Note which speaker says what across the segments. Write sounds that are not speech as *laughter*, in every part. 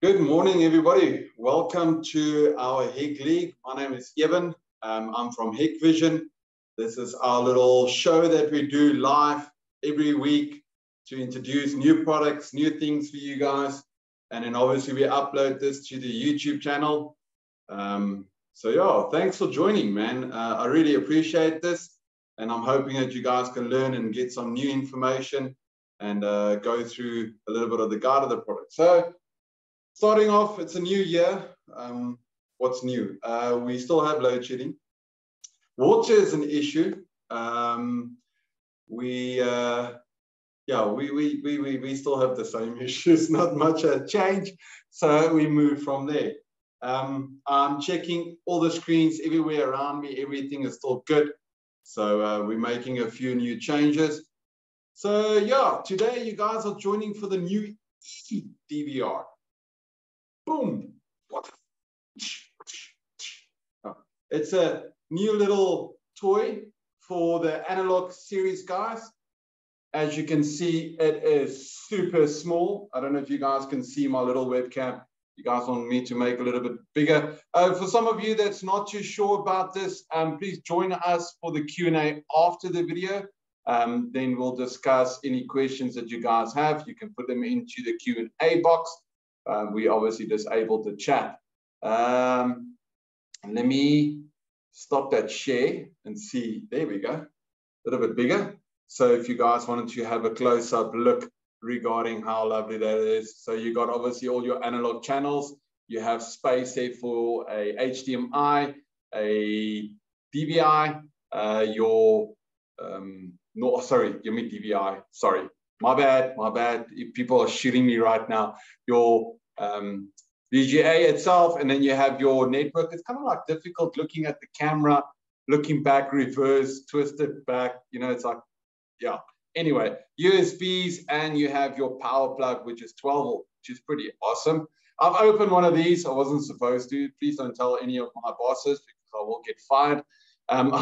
Speaker 1: Good morning, everybody. Welcome to our HikLeague. My name is Evan. Um, I'm from Hikvision. This is our little show that we do live every week to introduce new products, new things for you guys. And then obviously we upload this to the YouTube channel. Um, so yeah, thanks for joining, man. Uh, I really appreciate this. And I'm hoping that you guys can learn and get some new information and uh, go through a little bit of the guide of the product. So starting off, it's a new year. Um, what's new? Uh, we still have load shedding. Water is an issue. Um, we, uh, yeah, we, we, we, we, we still have the same *laughs* issues, not much has changed. So we move from there. Um, I'm checking all the screens everywhere around me. Everything is still good. So uh, we're making a few new changes. So yeah, today you guys are joining for the new DVR. Boom. It's a new little toy for the analog series guys. As you can see, it is super small. I don't know if you guys can see my little webcam. You guys want me to make a little bit bigger. Uh, for some of you that's not too sure about this, um, please join us for the Q&A after the video. Um, then we'll discuss any questions that you guys have. You can put them into the Q&A box uh, we obviously disabled the chat. Um, let me stop that share and see. There we go. A little bit bigger. So if you guys wanted to have a close-up look regarding how lovely that is. So you got obviously all your analog channels. You have space there for a HDMI, a DVI, uh, your, um, no, sorry, you mean DVI, sorry, my bad, my bad. If people are shooting me right now, your um, VGA itself, and then you have your network. It's kind of like difficult looking at the camera, looking back, reverse, twisted back. You know, it's like, yeah. Anyway, USBs, and you have your power plug, which is 12 volt, which is pretty awesome. I've opened one of these. I wasn't supposed to. Please don't tell any of my bosses because I will get fired. Um,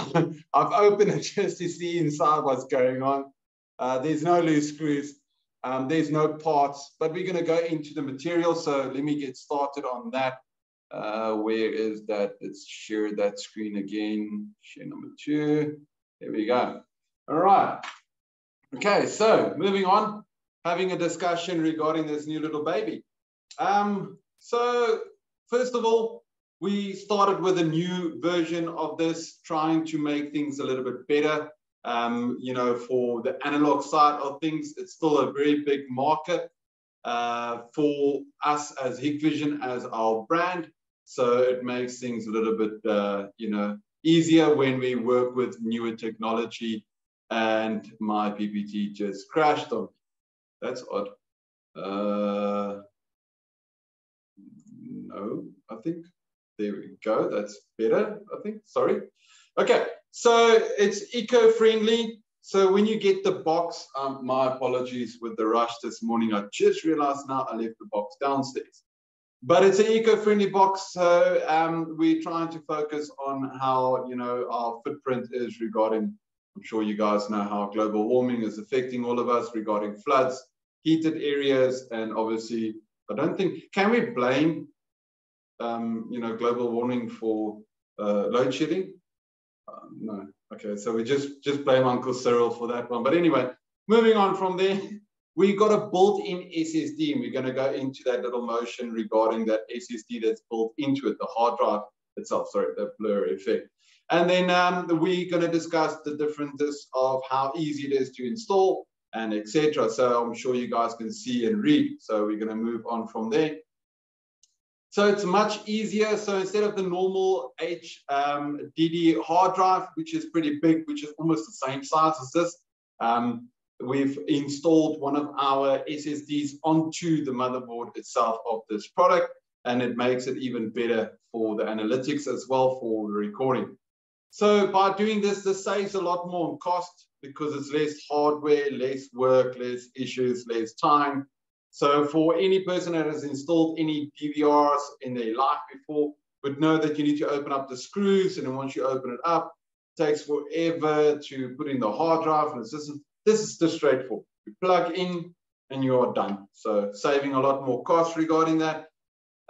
Speaker 1: *laughs* I've opened it just to see inside what's going on. Uh, there's no loose screws. Um, there's no parts, but we're going to go into the material. So let me get started on that. Uh, where is that? Let's share that screen again. Share number two. There we go. All right. Okay, so moving on, having a discussion regarding this new little baby. Um, so first of all, we started with a new version of this, trying to make things a little bit better. Um, you know, for the analog side of things, it's still a very big market uh, for us as Hikvision, as our brand. So it makes things a little bit, uh, you know, easier when we work with newer technology. And my PPT just crashed on. That's odd. Uh, no, I think. There we go. That's better, I think. Sorry. Okay, so it's eco-friendly. So when you get the box, um, my apologies with the rush this morning. I just realized now I left the box downstairs. But it's an eco-friendly box, so um, we're trying to focus on how you know our footprint is regarding. I'm sure you guys know how global warming is affecting all of us regarding floods, heated areas, and obviously, I don't think can we blame um, you know global warming for uh, load shedding? Um, no. Okay, so we just just blame Uncle Cyril for that one. But anyway, moving on from there, *laughs* we got a built-in SSD, and we're going to go into that little motion regarding that SSD that's built into it, the hard drive itself. Sorry, that blur effect. And then um, we're going to discuss the differences of how easy it is to install and etc. So I'm sure you guys can see and read. So we're going to move on from there. So it's much easier. So instead of the normal HDD um, hard drive, which is pretty big, which is almost the same size as this, um, we've installed one of our SSDs onto the motherboard itself of this product, and it makes it even better for the analytics as well for the recording. So by doing this, this saves a lot more on cost because it's less hardware, less work, less issues, less time. So for any person that has installed any DVRs in their life before, would know that you need to open up the screws, and then once you open it up, it takes forever to put in the hard drive and the system. This is just straightforward. You plug in and you are done. So saving a lot more cost regarding that.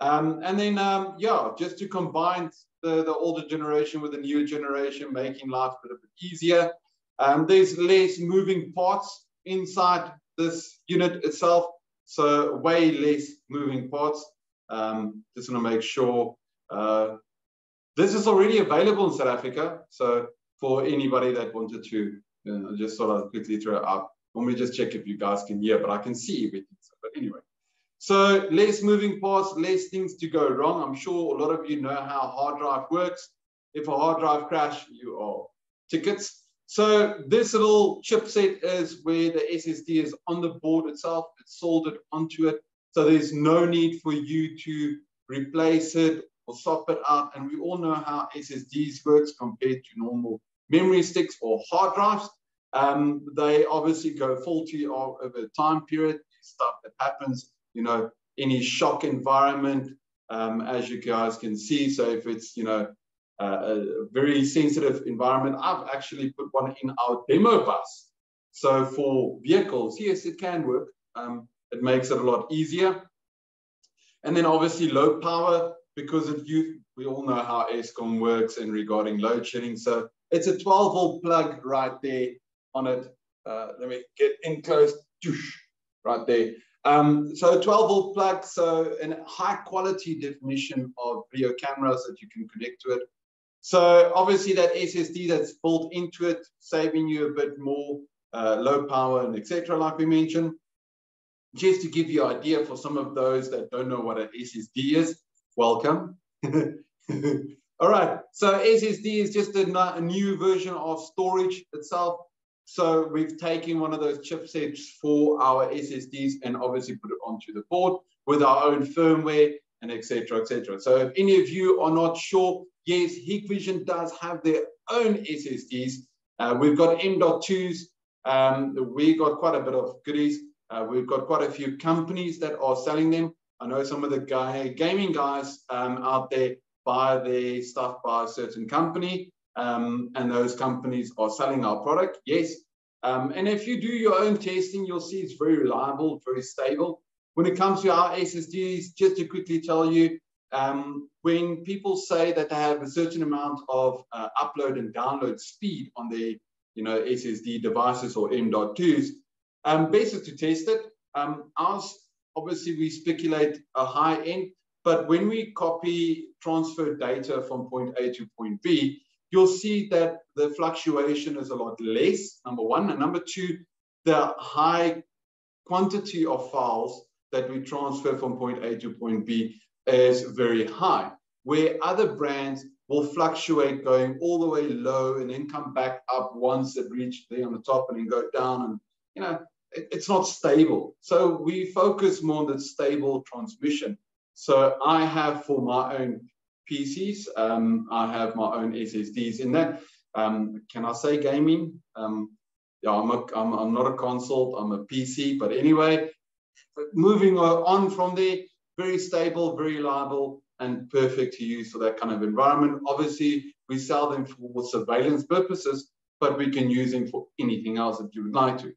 Speaker 1: Um, and then, um, yeah, just to combine the, the older generation with the new generation, making life a bit easier. Um, there's less moving parts inside this unit itself, so way less moving parts. Um, just want to make sure uh, this is already available in South Africa. So for anybody that wanted to, you know, just sort of quickly throw it up. Let me just check if you guys can hear, but I can see everything. But anyway, so less moving parts, less things to go wrong. I'm sure a lot of you know how hard drive works. If a hard drive crash, you are tickets. So this little chipset is where the SSD is on the board itself. It's soldered onto it. So there's no need for you to replace it or swap it out. And we all know how SSDs works compared to normal memory sticks or hard drives. Um, they obviously go faulty over a time period, stuff that happens, you know, any shock environment, um, as you guys can see. So if it's, you know, a very sensitive environment, I've actually put one in our demo bus. So for vehicles, yes, it can work. Um, it makes it a lot easier. And then obviously low power, because of you, we all know how Eskom works and regarding load shedding. So it's a 12 volt plug right there on it. Uh, let me get in close, right there. Um, so 12 volt plug, so a high quality definition of video cameras that you can connect to it. So obviously that SSD that's built into it, saving you a bit more uh, low power and etc. like we mentioned. Just to give you an idea for some of those that don't know what an SSD is, welcome. *laughs* All right, so SSD is just a, a, new version of storage itself. So we've taken one of those chipsets for our SSDs and obviously put it onto the board with our own firmware and etc. etc. So if any of you are not sure, yes, Hikvision does have their own SSDs. Uh, we've got M.2s. Um, we got quite a bit of goodies. Uh, we've got quite a few companies that are selling them. I know some of the guy, gaming guys um, out there buy their stuff by a certain company, um, and those companies are selling our product. Yes. Um, and if you do your own testing, you'll see it's very reliable, very stable. When it comes to our SSDs, just to quickly tell you, um, when people say that they have a certain amount of uh, upload and download speed on their you know, SSD devices or M.2s, um, basically to test it, um, ours obviously we speculate a high end, but when we copy transfer data from point A to point B, you'll see that the fluctuation is a lot less, number one. And number two, the high quantity of files that we transfer from point A to point B is very high, where other brands will fluctuate going all the way low and then come back up once it reached there on the top and then go down. And, you know, it's not stable. So we focus more on the stable transmission. So I have for my own PCs, um, I have my own SSDs in that. Um, can I say gaming? Um, yeah, I'm, a, I'm, I'm not a console, I'm a PC, but anyway, moving on from there, very stable, very reliable, and perfect to use for that kind of environment. Obviously, we sell them for surveillance purposes, but we can use them for anything else if you would like to.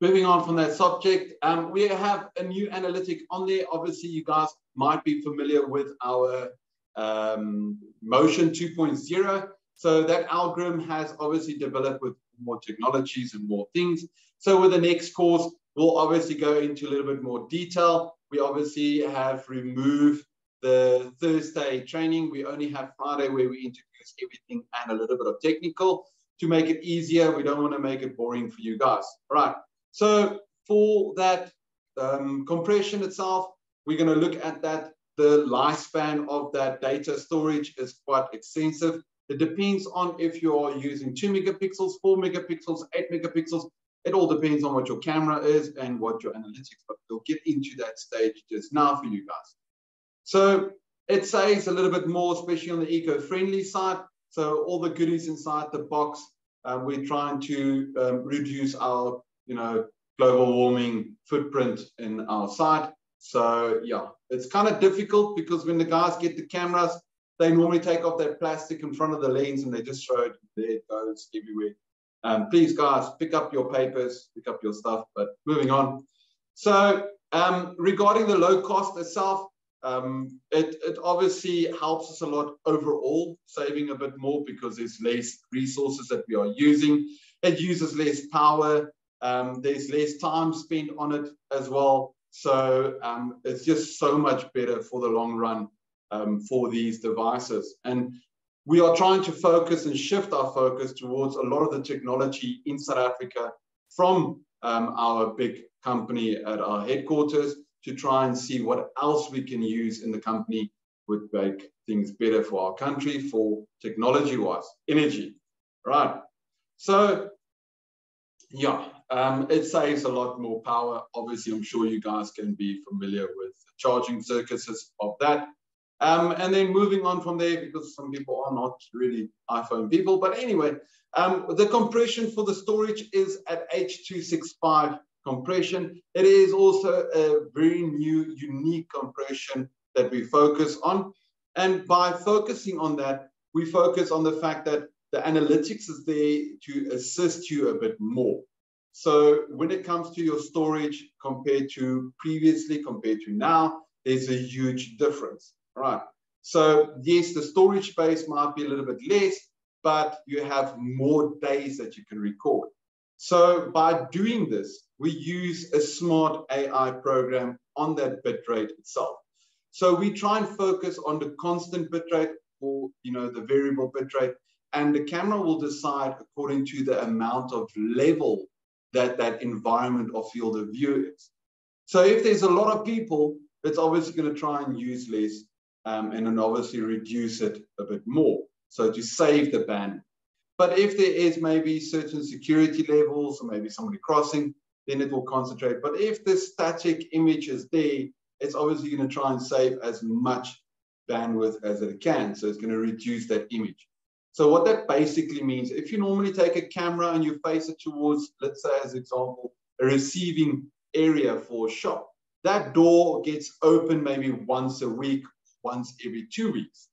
Speaker 1: Moving on from that subject, um, we have a new analytic on there. Obviously, you guys might be familiar with our um, Motion 2.0. So that algorithm has obviously developed with more technologies and more things. So with the next course, we'll obviously go into a little bit more detail. We obviously have removed the Thursday training. We only have Friday where we introduce everything and a little bit of technical to make it easier. We don't want to make it boring for you guys. All right. So for that um, compression itself, we're going to look at that. The lifespan of that data storage is quite extensive. It depends on if you are using two megapixels, four megapixels, eight megapixels. It all depends on what your camera is and what your analytics, but we'll get into that stage just now for you guys. So it saves a little bit more, especially on the eco-friendly side. So all the goodies inside the box, uh, we're trying to um, reduce our you know, global warming footprint in our site. So yeah, it's kind of difficult because when the guys get the cameras, they normally take off that plastic in front of the lens and they just throw it, there it goes everywhere. Um, please guys, pick up your papers, pick up your stuff, but moving on. So um, regarding the low cost itself, Um, it, it obviously helps us a lot overall, saving a bit more because there's less resources that we are using. It uses less power. Um, there's less time spent on it as well. So um, it's just so much better for the long run um, for these devices. And we are trying to focus and shift our focus towards a lot of the technology in South Africa from um, our big company at our headquarters to try and see what else we can use in the company would make things better for our country, for technology-wise, energy, right? So, yeah, um, it saves a lot more power. Obviously, I'm sure you guys can be familiar with charging circuits of that. Um, and then moving on from there, because some people are not really iPhone people, but anyway, um, the compression for the storage is at H265 compression. It is also a very new, unique compression that we focus on. And by focusing on that, we focus on the fact that the analytics is there to assist you a bit more. So when it comes to your storage compared to previously, compared to now, there's a huge difference, right? So yes, the storage space might be a little bit less, but you have more days that you can record. So by doing this, we use a smart AI program on that bitrate itself. So we try and focus on the constant bitrate or you know the variable bitrate, and the camera will decide according to the amount of level that that environment or field of view is. So if there's a lot of people, it's obviously going to try and use less um, and then obviously reduce it a bit more. So to save the bandwidth. But if there is maybe certain security levels or maybe somebody crossing, then it will concentrate. But if the static image is there, it's obviously going to try and save as much bandwidth as it can. So it's going to reduce that image. So what that basically means, if you normally take a camera and you face it towards, let's say as example, a receiving area for a shop, that door gets open maybe once a week, once every two weeks.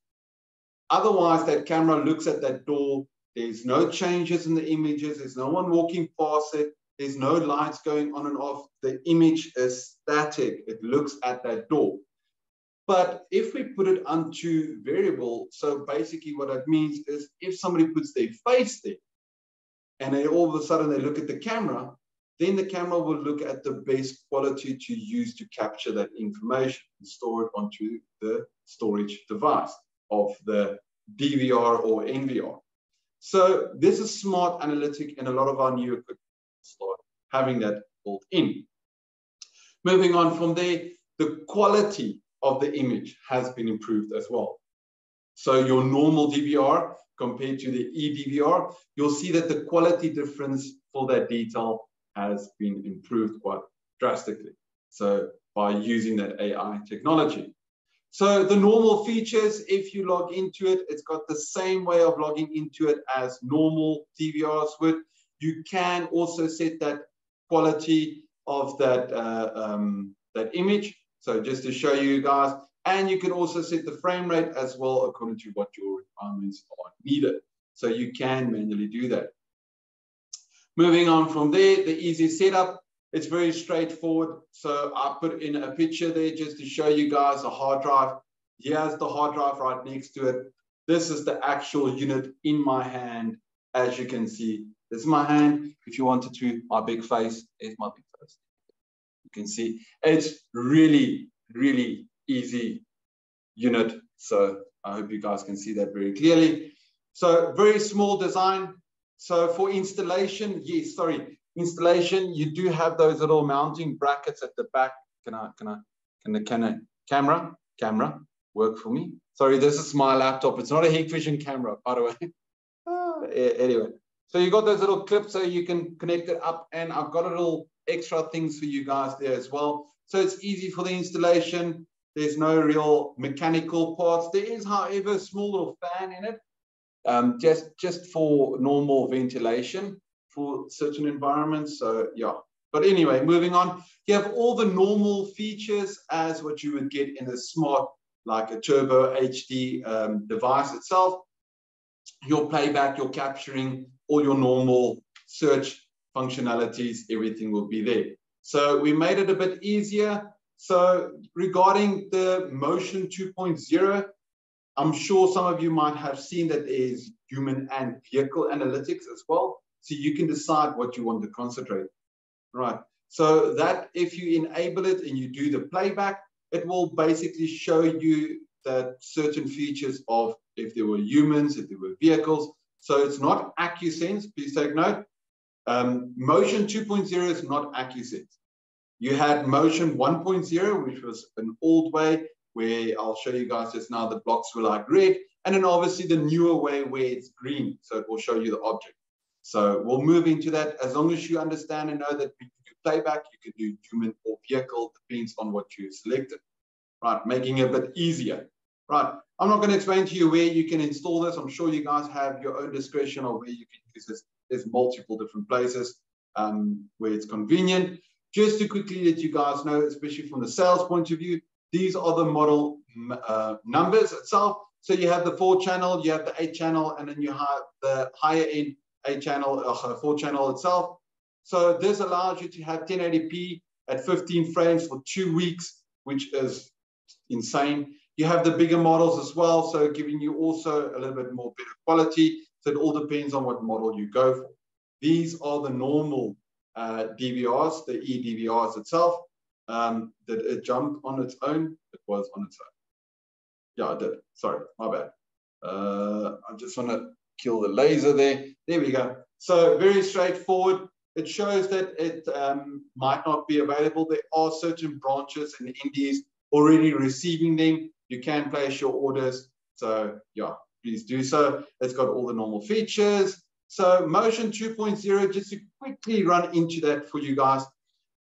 Speaker 1: Otherwise, that camera looks at that door. There's no changes in the images. There's no one walking past it. There's no lights going on and off. The image is static. It looks at that door. But if we put it onto variable, so basically what that means is if somebody puts their face there and then all of a sudden they look at the camera, then the camera will look at the best quality to use to capture that information and store it onto the storage device of the DVR or NVR. So this is smart analytic and a lot of our new equipment start having that built in. Moving on from there, the quality of the image has been improved as well. So your normal DVR compared to the eDVR, you'll see that the quality difference for that detail has been improved quite drastically. So by using that AI technology. So the normal features, if you log into it, it's got the same way of logging into it as normal DVRs would. You can also set that quality of that, uh, um, that image. So just to show you guys, and you can also set the frame rate as well according to what your requirements are needed. So you can manually do that. Moving on from there, the easy setup, it's very straightforward. So I put in a picture there just to show you guys a hard drive. Here's the hard drive right next to it. This is the actual unit in my hand. As you can see, this is my hand. If you wanted to, my big face is my big face. You can see it's really, really easy unit. So I hope you guys can see that very clearly. So very small design. So for installation, yes, sorry, installation, you do have those little mounting brackets at the back. Can I, can I, can the can a camera, camera work for me? Sorry, this is my laptop. It's not a Hikvision camera, by the way. *laughs* uh, anyway, so you got those little clips so you can connect it up and I've got a little extra things for you guys there as well. So it's easy for the installation. There's no real mechanical parts. There is, however, a small little fan in it, um, just, just for normal ventilation for certain environments. So yeah, but anyway, moving on, you have all the normal features as what you would get in a smart, like a turbo HD um, device itself. Your playback, your capturing, all your normal search functionalities, everything will be there. So we made it a bit easier. So regarding the Motion 2.0, I'm sure some of you might have seen that there's human and vehicle analytics as well. So you can decide what you want to concentrate. Right. So that if you enable it and you do the playback, it will basically show you that certain features of if there were humans, if there were vehicles. So it's not AccuSense, please take note. Um, motion 2.0 is not AccuSense. You had Motion 1.0, which was an old way where I'll show you guys just now the blocks were like red. And then obviously the newer way where it's green. So it will show you the object. So we'll move into that. As long as you understand and know that you can do playback, you can do human or vehicle, depends on what you selected. Right, making it a bit easier. Right, I'm not going to explain to you where you can install this. I'm sure you guys have your own discretion of where you can use this. There's multiple different places um, where it's convenient. Just to quickly let you guys know, especially from the sales point of view, these are the model uh, numbers itself. So you have the four channel, you have the eight channel, and then you have the higher end eight channel, uh, four channel itself. So this allows you to have 1080p at 15 frames for two weeks, which is insane. You have the bigger models as well, so giving you also a little bit more better quality. So it all depends on what model you go for. These are the normal uh, DVRs, the eDVRs itself. Um, did it jump on its own? It was on its own. Yeah, I did. Sorry, my bad. Uh, I just want to kill the laser there. There we go. So very straightforward. It shows that it um, might not be available. There are certain branches and indies already receiving them. You can place your orders. So yeah, please do so. It's got all the normal features. So Motion 2.0, just to quickly run into that for you guys.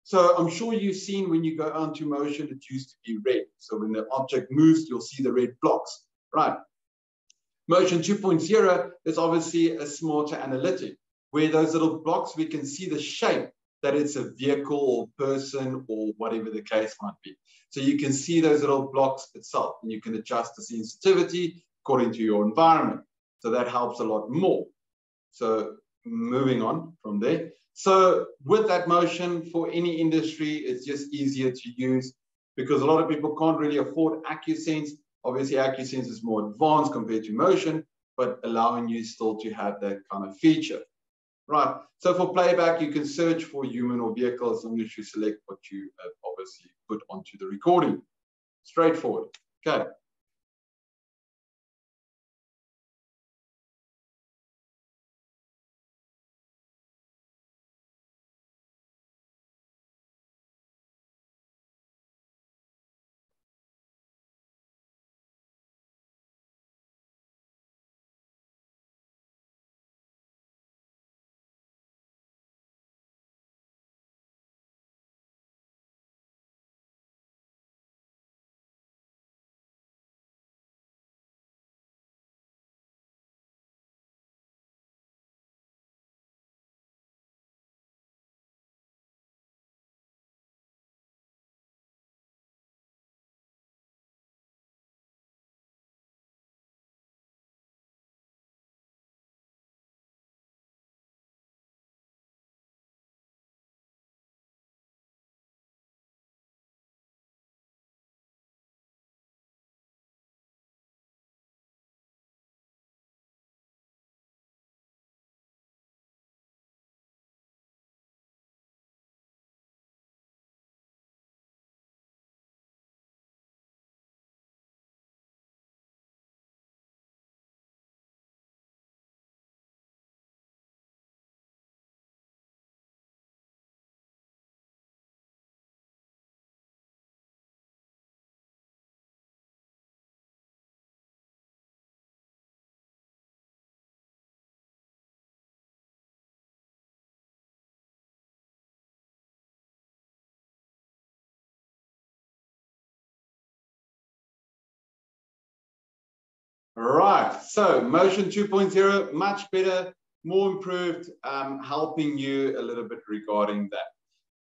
Speaker 1: So I'm sure you've seen when you go onto motion, it used to be red. So when the object moves, you'll see the red blocks, right? Motion 2.0 is obviously a smarter analytic, where those little blocks, we can see the shape that it's a vehicle or person or whatever the case might be. So you can see those little blocks itself, and you can adjust the sensitivity according to your environment. So that helps a lot more. So moving on from there. So with that motion for any industry, it's just easier to use because a lot of people can't really afford AccuSense. Obviously, AccuSense is more advanced compared to motion, but allowing you still to have that kind of feature. Right, so for playback, you can search for human or vehicle as long as you select what you have obviously put onto the recording. Straightforward. Okay. Right, so Motion 2.0, much better, more improved, um, helping you a little bit regarding that.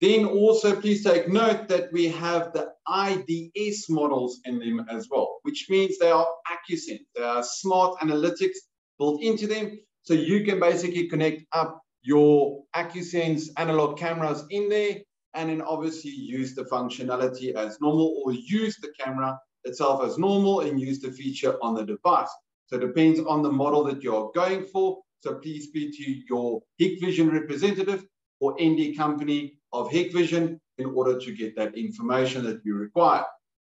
Speaker 1: Then also please take note that we have the IDS models in them as well, which means they are AccuSense. They are smart analytics built into them. So you can basically connect up your AccuSense analog cameras in there and then obviously use the functionality as normal or use the camera itself as normal and use the feature on the device. So it depends on the model that you're going for. So please speak to your Hikvision representative or ND company of Hikvision in order to get that information that you require.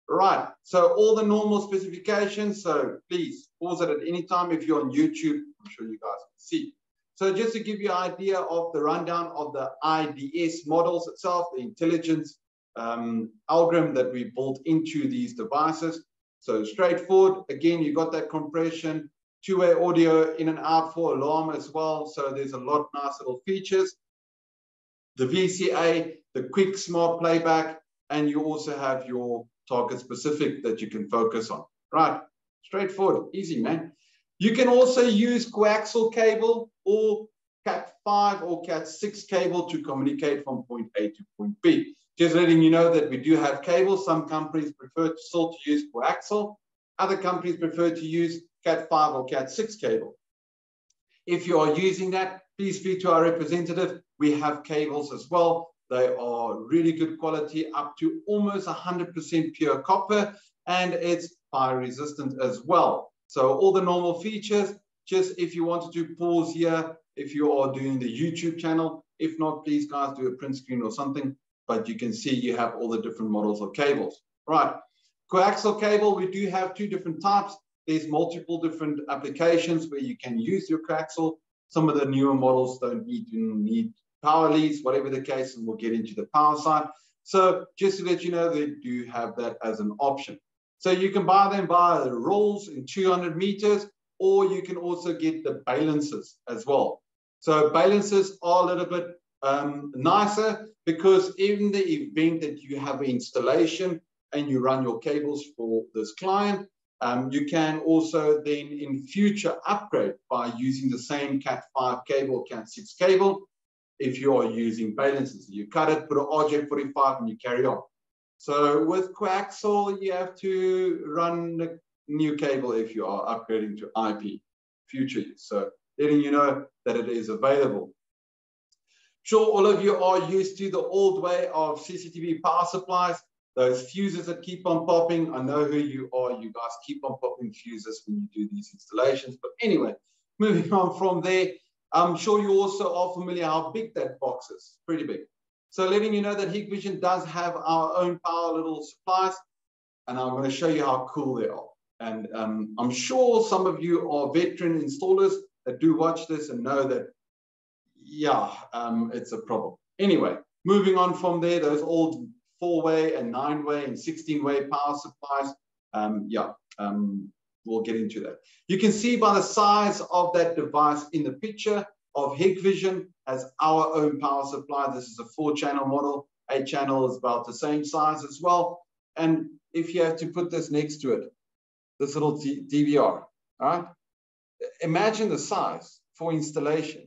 Speaker 1: Right, so all the normal specifications. So please pause it at any time if you're on YouTube. I'm sure you guys can see. So just to give you an idea of the rundown of the IDS models itself, the intelligence um, algorithm that we built into these devices. So straightforward, again, you got that compression, two-way audio in and out for alarm as well. So there's a lot of nice little features. The VCA, the quick smart playback, and you also have your target specific that you can focus on. Right, straightforward, easy, man. You can also use coaxial cable or Cat5 or Cat6 cable to communicate from point A to point B. Just letting you know that we do have cables. Some companies prefer to still to use coaxial. Other companies prefer to use Cat5 or Cat6 cable. If you are using that, please speak to our representative. We have cables as well. They are really good quality, up to almost 100% pure copper, and it's fire resistant as well. So all the normal features, just if you wanted to pause here, if you are doing the YouTube channel, if not, please guys do a print screen or something, but you can see you have all the different models of cables. Right, coaxial cable, we do have two different types. There's multiple different applications where you can use your coaxial. Some of the newer models don't need, need power leads, whatever the case, and we'll get into the power side. So just to let you know, they do have that as an option. So you can buy them by the rolls in 200 meters, or you can also get the baluns as well. So baluns are a little bit um, nicer because in the event that you have installation and you run your cables for this client, um, you can also then in future upgrade by using the same Cat5 cable, Cat6 cable, if you are using baluns. You cut it, put an RJ45 and you carry on. So with coaxial, you have to run the new cable if you are upgrading to IP future use. So letting you know that it is available. Sure, all of you are used to the old way of CCTV power supplies, those fuses that keep on popping. I know who you are. You guys keep on popping fuses when you do these installations. But anyway, moving *laughs* on from there, I'm sure you also are familiar how big that box is, pretty big. So letting you know that Hikvision does have our own power little supplies, and I'm going to show you how cool they are. And um, I'm sure some of you are veteran installers that do watch this and know that, yeah, um, it's a problem. Anyway, moving on from there, those old four-way and nine-way and 16-way power supplies, um, yeah, um, we'll get into that. You can see by the size of that device in the picture of Hikvision as our own power supply. This is a four channel model. Eight channel is about the same size as well. And if you have to put this next to it, this little DVR, all right? Imagine the size for installation.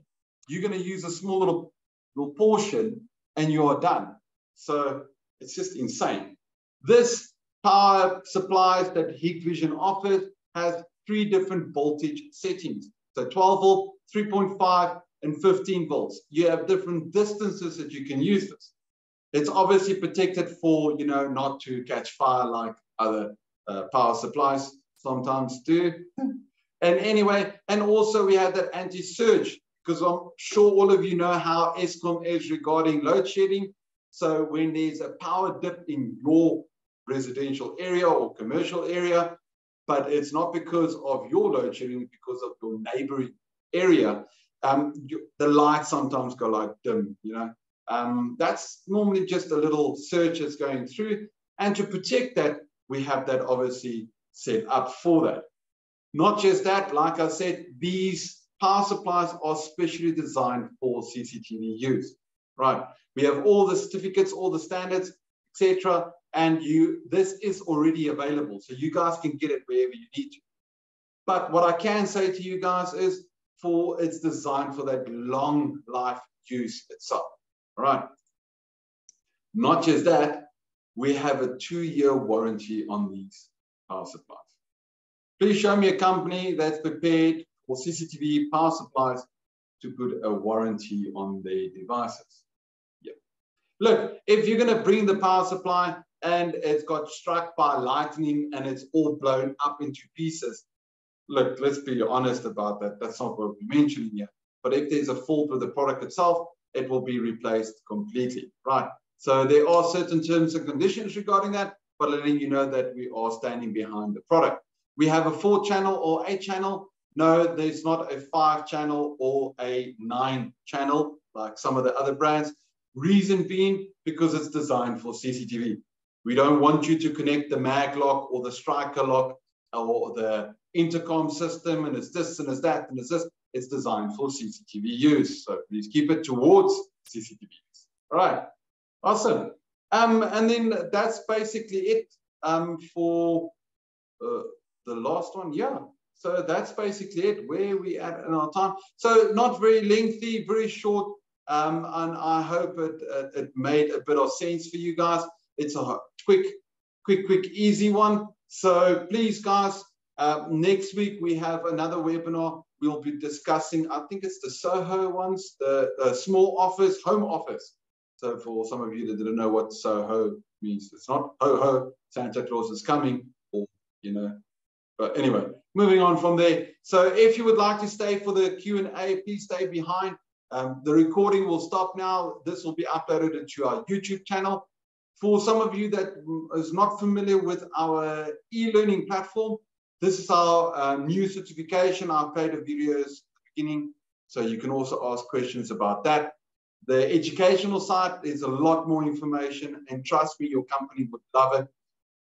Speaker 1: You're going to use a small little, little portion and you are done. So it's just insane. This power supplies that Hikvision offers has three different voltage settings. So 12 volt, 3.5, and 15 volts. You have different distances that you can use this. It's obviously protected for, you know, not to catch fire like other uh, power supplies sometimes do. and anyway, and also we have that anti-surge because I'm sure all of you know how Eskom is regarding load shedding. So when there's a power dip in your residential area or commercial area, but it's not because of your load shedding, because of your neighboring area. Um, you, the lights sometimes go like dim, you know. Um, that's normally just a little surge that's going through. And to protect that, we have that obviously set up for that. Not just that, like I said, these power supplies are specially designed for CCTV use, right? We have all the certificates, all the standards, etc and you this is already available so you guys can get it wherever you need to. But what i can say to you guys is for it's designed for that long life use itself right? Not just that we have a two-year warranty on these power supplies. Please show me a company that's prepared for cctv power supplies to put a warranty on their devices Yeah. Look, if you're going to bring the power supply and it's got struck by lightning and it's all blown up into pieces, look, let's be honest about that. That's not what we're mentioning here. But if there's a fault with the product itself, it will be replaced completely, right? So there are certain terms and conditions regarding that, but letting you know that we are standing behind the product. We have a four channel or eight channel. No, there's not a five channel or a nine channel like some of the other brands. Reason being, because it's designed for CCTV. We don't want you to connect the mag lock or the striker lock or the intercom system and it's this and it's that and it's this. It's designed for CCTV use. So please keep it towards CCTV use. All right. Awesome. Um, and then that's basically it um, for uh, the last one. Yeah. So that's basically it, where we at in our time. So not very lengthy, very short. Um, and I hope it, it, it made a bit of sense for you guys. It's a quick, quick, quick, easy one. So please, guys, uh, next week we have another webinar. We'll be discussing, I think it's the Soho ones, the, the small office, home office. So for some of you that didn't know what Soho means, it's not ho ho, Santa Claus is coming, or you know. But anyway, moving on from there. So if you would like to stay for the Q&A, please stay behind. Um, the recording will stop now. This will be uploaded into our YouTube channel. For some of you that is not familiar with our e-learning platform, this is our uh, new certification. I've played the videos at the beginning, so you can also ask questions about that. The educational side is a lot more information, and trust me, your company would love it.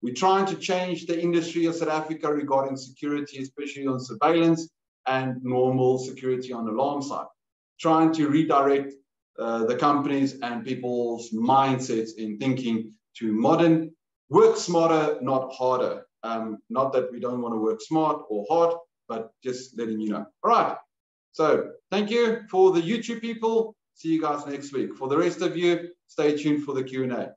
Speaker 1: We're trying to change the industry of South Africa regarding security, especially on surveillance and normal security on the alarm side. Trying to redirect uh, the companies and people's mindsets in thinking to modern, work smarter, not harder. Um, not that we don't want to work smart or hard, but just letting you know. All right. So thank you for the YouTube people. See you guys next week. For the rest of you, stay tuned for the Q&A.